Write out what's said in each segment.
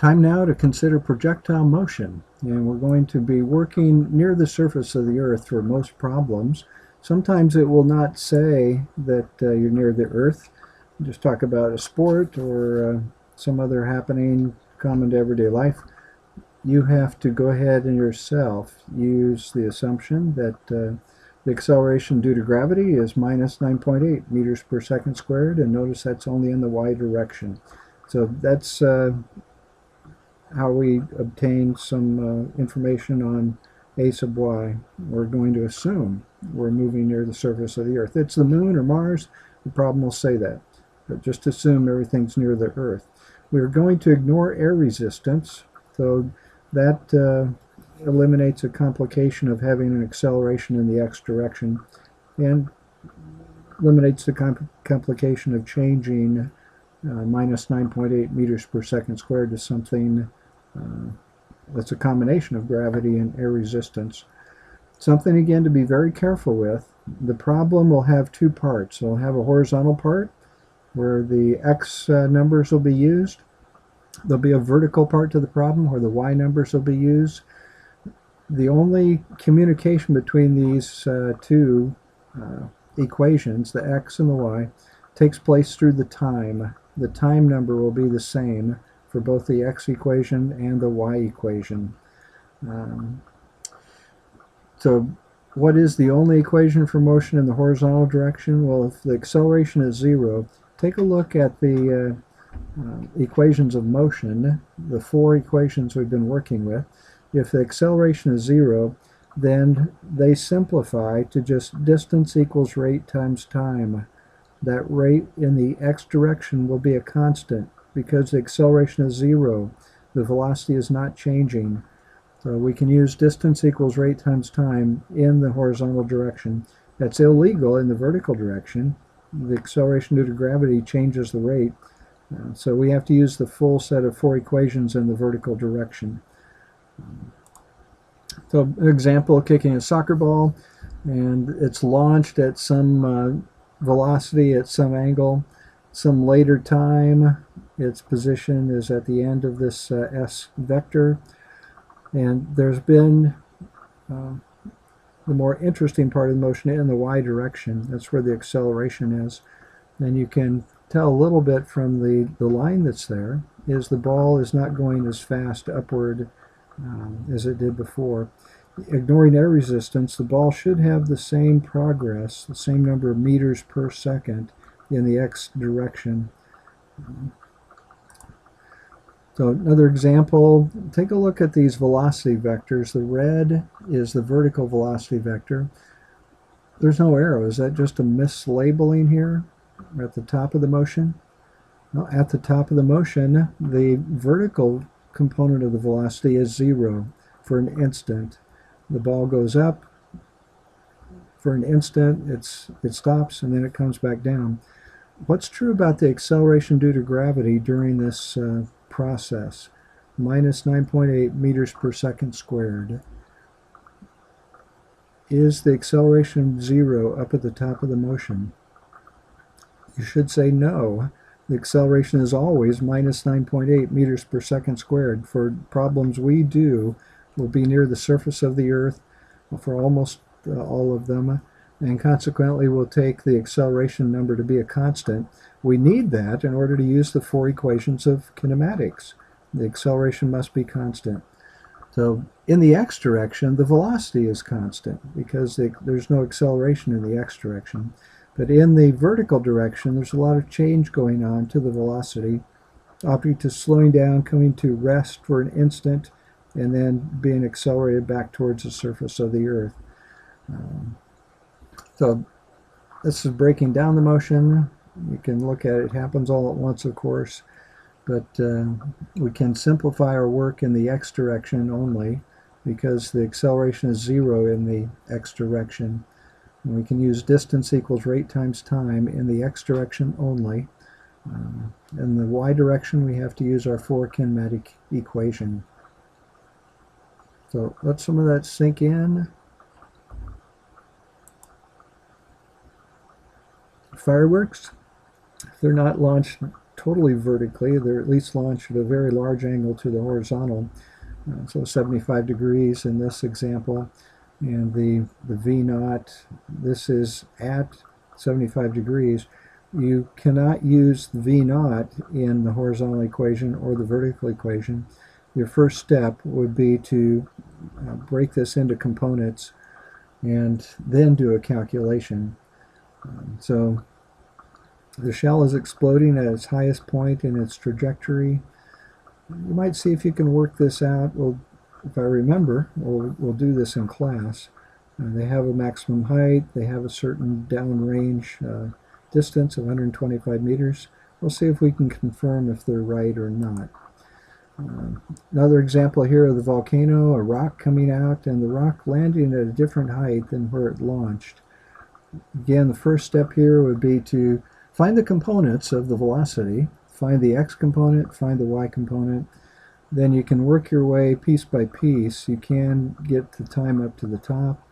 Time now to consider projectile motion. And we're going to be working near the surface of the Earth for most problems. Sometimes it will not say that uh, you're near the Earth. Just talk about a sport or uh, some other happening common to everyday life. You have to go ahead and yourself use the assumption that uh, the acceleration due to gravity is minus 9.8 meters per second squared, and notice that's only in the y direction. So that's uh, how we obtain some uh, information on a sub y. We're going to assume we're moving near the surface of the Earth. It's the Moon or Mars, the problem will say that. But just assume everything's near the Earth. We're going to ignore air resistance, so that uh, eliminates a complication of having an acceleration in the x direction and eliminates the complication of changing uh, minus 9.8 meters per second squared to something that's a combination of gravity and air resistance. Something again to be very careful with. The problem will have two parts. It'll have a horizontal part where the x uh, numbers will be used. There'll be a vertical part to the problem where the y numbers will be used. The only communication between these uh, two uh, equations, the x and the y, takes place through the time. The time number will be the same for both the x equation and the y equation. Um, so what is the only equation for motion in the horizontal direction? Well, if the acceleration is zero, take a look at the uh, uh, equations of motion, the four equations we've been working with. If the acceleration is zero, then they simplify to just distance equals rate times time. That rate in the x direction will be a constant because the acceleration is zero. The velocity is not changing. So we can use distance equals rate times time in the horizontal direction. That's illegal in the vertical direction. The acceleration due to gravity changes the rate. Uh, so we have to use the full set of four equations in the vertical direction. So an example, kicking a soccer ball, and it's launched at some uh, velocity at some angle, some later time, its position is at the end of this uh, S vector. And there's been uh, the more interesting part of the motion in the y direction. That's where the acceleration is. And you can tell a little bit from the, the line that's there is the ball is not going as fast upward um, as it did before. Ignoring air resistance, the ball should have the same progress, the same number of meters per second in the x direction. So another example, take a look at these velocity vectors. The red is the vertical velocity vector. There's no arrow. Is that just a mislabeling here at the top of the motion? No, at the top of the motion, the vertical component of the velocity is zero for an instant. The ball goes up for an instant, it's, it stops, and then it comes back down. What's true about the acceleration due to gravity during this uh, process, minus 9.8 meters per second squared. Is the acceleration zero up at the top of the motion? You should say no. The acceleration is always minus 9.8 meters per second squared. For problems we do, will be near the surface of the Earth for almost uh, all of them, and consequently we'll take the acceleration number to be a constant. We need that in order to use the four equations of kinematics. The acceleration must be constant. So in the x direction, the velocity is constant because the, there's no acceleration in the x direction. But in the vertical direction, there's a lot of change going on to the velocity. Object is slowing down, coming to rest for an instant, and then being accelerated back towards the surface of the Earth. Um, so this is breaking down the motion. You can look at it, it happens all at once, of course, but uh, we can simplify our work in the x direction only because the acceleration is zero in the x direction. And we can use distance equals rate times time in the x direction only. Uh, in the y direction, we have to use our four kinematic equation. So let some of that sink in. Fireworks, if they're not launched totally vertically. They're at least launched at a very large angle to the horizontal. Uh, so 75 degrees in this example. And the, the V naught, this is at 75 degrees. You cannot use the V naught in the horizontal equation or the vertical equation. Your first step would be to uh, break this into components and then do a calculation. Um, so the shell is exploding at its highest point in its trajectory. You might see if you can work this out. Well, if I remember, we'll, we'll do this in class. Uh, they have a maximum height. They have a certain downrange uh, distance of 125 meters. We'll see if we can confirm if they're right or not. Uh, another example here of the volcano, a rock coming out and the rock landing at a different height than where it launched. Again, the first step here would be to find the components of the velocity, find the x component, find the y component, then you can work your way piece by piece. You can get the time up to the top,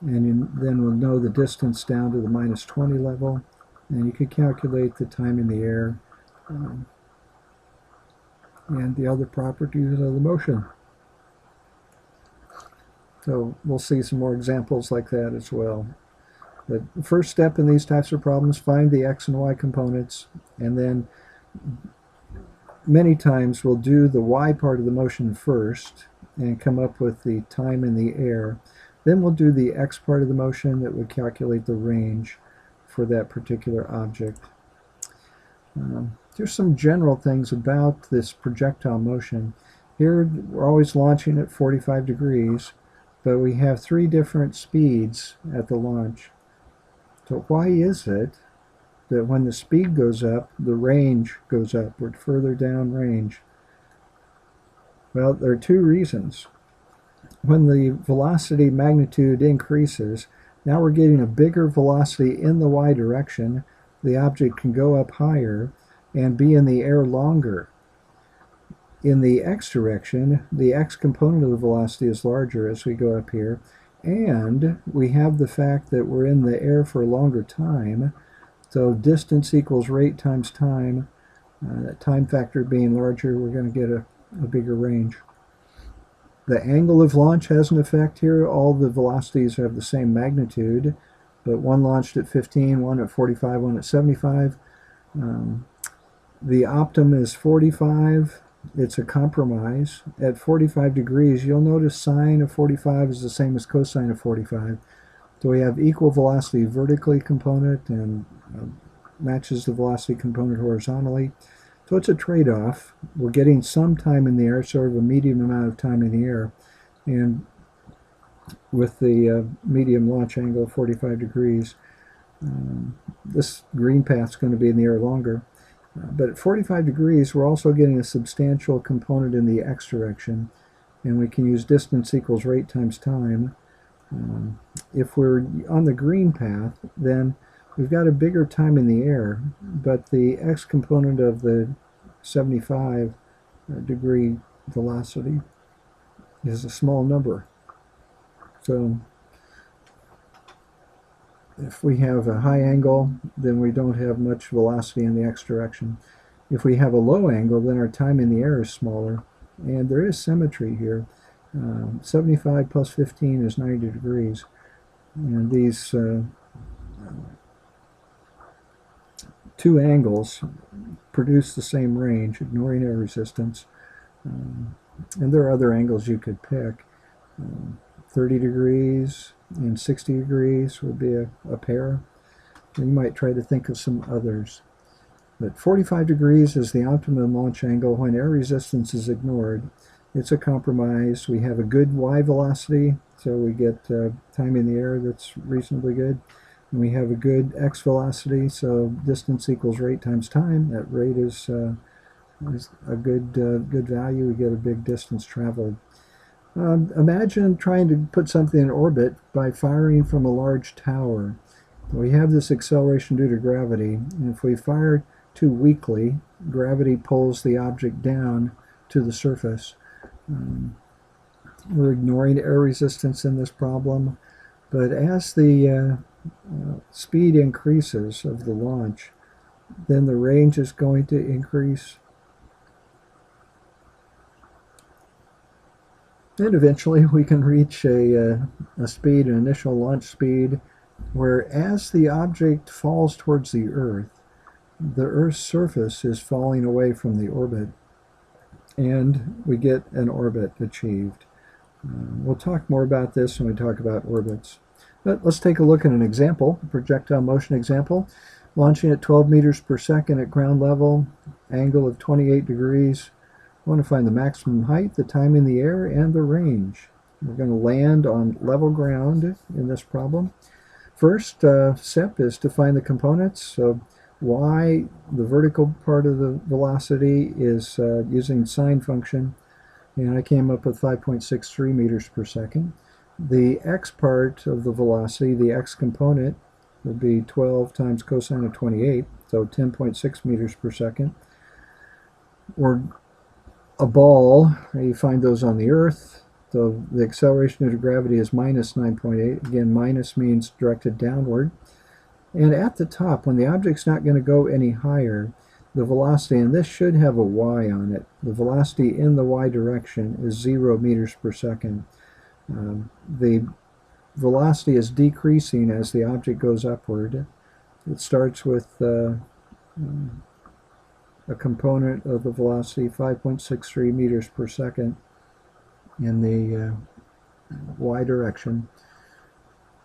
and you, then we'll know the distance down to the minus 20 level, and you can calculate the time in the air um, and the other properties of the motion. So we'll see some more examples like that as well. The first step in these types of problems, find the x and y components, and then many times we'll do the y part of the motion first and come up with the time in the air. Then we'll do the x part of the motion that would calculate the range for that particular object. Um, there's some general things about this projectile motion. Here we're always launching at 45 degrees, but we have three different speeds at the launch. So why is it that when the speed goes up, the range goes upward, further down range? Well, there are two reasons. When the velocity magnitude increases, now we're getting a bigger velocity in the y direction. The object can go up higher and be in the air longer. In the x direction, the x component of the velocity is larger as we go up here, and we have the fact that we're in the air for a longer time. So distance equals rate times time. Uh, that time factor being larger, we're going to get a, a bigger range. The angle of launch has an effect here. All the velocities have the same magnitude, but one launched at 15, one at 45, one at 75. Um, the optimum is 45, it's a compromise. At 45 degrees, you'll notice sine of 45 is the same as cosine of 45. So we have equal velocity vertically component and uh, matches the velocity component horizontally. So it's a trade-off. We're getting some time in the air, sort of a medium amount of time in the air. And with the uh, medium launch angle of 45 degrees, um, this green path is going to be in the air longer. But at 45 degrees, we're also getting a substantial component in the x direction, and we can use distance equals rate times time. Um, if we're on the green path, then we've got a bigger time in the air, but the x component of the 75 uh, degree velocity is a small number. So if we have a high angle, then we don't have much velocity in the x direction. If we have a low angle, then our time in the air is smaller. And there is symmetry here. Uh, 75 plus 15 is 90 degrees. And these uh, two angles produce the same range, ignoring air resistance. Um, and there are other angles you could pick. Um, 30 degrees, and 60 degrees would be a, a pair. You might try to think of some others. But 45 degrees is the optimum launch angle when air resistance is ignored. It's a compromise. We have a good y velocity, so we get uh, time in the air that's reasonably good. And we have a good x velocity, so distance equals rate times time. That rate is, uh, is a good, uh, good value. We get a big distance traveled. Um, imagine trying to put something in orbit by firing from a large tower. We have this acceleration due to gravity, and if we fire too weakly, gravity pulls the object down to the surface. Um, we're ignoring air resistance in this problem, but as the uh, uh, speed increases of the launch, then the range is going to increase. And eventually we can reach a, uh, a speed, an initial launch speed, where as the object falls towards the Earth, the Earth's surface is falling away from the orbit, and we get an orbit achieved. Uh, we'll talk more about this when we talk about orbits. But let's take a look at an example, projectile motion example. Launching at 12 meters per second at ground level, angle of 28 degrees. I want to find the maximum height, the time in the air, and the range. We're going to land on level ground in this problem. First uh, step is to find the components. So y, the vertical part of the velocity, is uh, using sine function. And I came up with 5.63 meters per second. The x part of the velocity, the x component, would be 12 times cosine of 28, so 10.6 meters per second. Or a ball, you find those on the Earth. So the acceleration due to gravity is minus 9.8. Again, minus means directed downward. And at the top, when the object's not going to go any higher, the velocity, and this should have a y on it, the velocity in the y direction is 0 meters per second. Um, the velocity is decreasing as the object goes upward. It starts with uh, a component of the velocity 5.63 meters per second in the uh, y direction.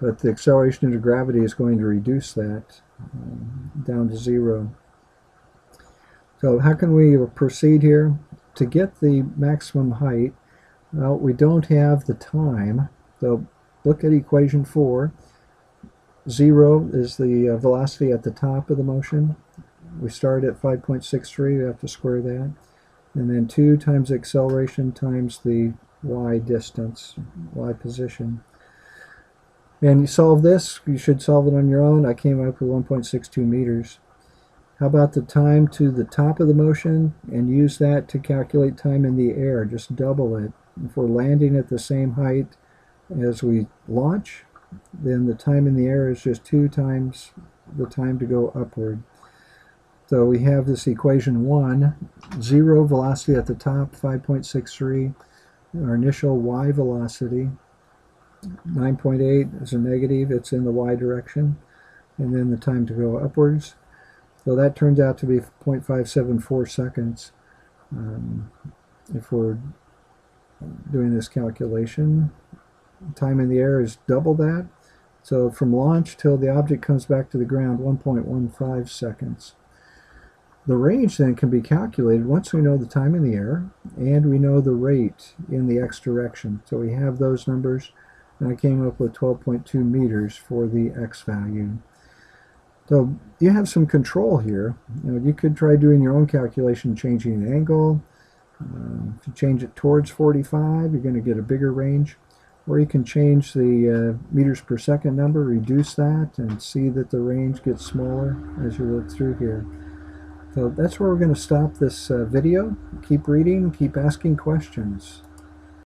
But the acceleration due to gravity is going to reduce that um, down to zero. So how can we proceed here? To get the maximum height, well, we don't have the time. So look at equation 4. 0 is the uh, velocity at the top of the motion. We start at 5.63, we have to square that. And then 2 times acceleration times the y distance, y position. And you solve this, you should solve it on your own. I came up with 1.62 meters. How about the time to the top of the motion and use that to calculate time in the air, just double it. If we're landing at the same height as we launch, then the time in the air is just two times the time to go upward. So we have this equation 1, 0 velocity at the top, 5.63. Our initial y velocity, 9.8 is a negative, it's in the y direction. And then the time to go upwards. So that turns out to be 0.574 seconds um, if we're doing this calculation. Time in the air is double that. So from launch till the object comes back to the ground, 1.15 seconds. The range then can be calculated once we know the time in the air and we know the rate in the x direction. So we have those numbers and I came up with 12.2 meters for the x value. So you have some control here. You, know, you could try doing your own calculation, changing the angle, uh, if you change it towards 45, you're going to get a bigger range. Or you can change the uh, meters per second number, reduce that, and see that the range gets smaller as you look through here. So that's where we're going to stop this uh, video. Keep reading, keep asking questions.